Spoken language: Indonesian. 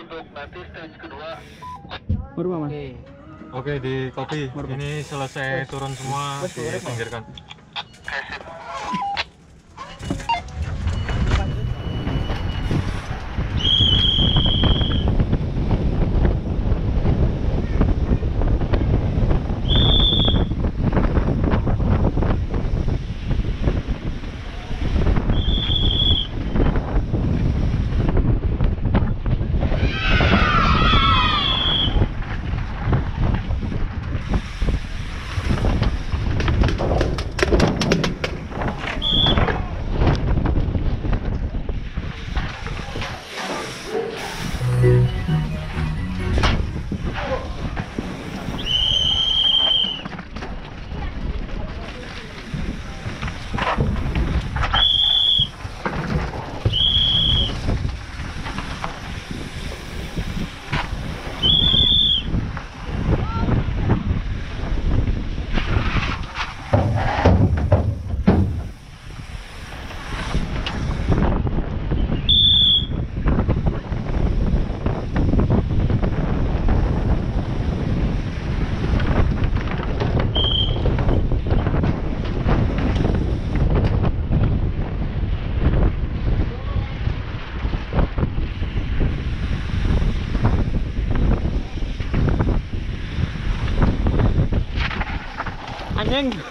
untuk nanti stage kedua. Baru Mas. Oke. Oke di kopi ini selesai turun semua Wes, goreng, angin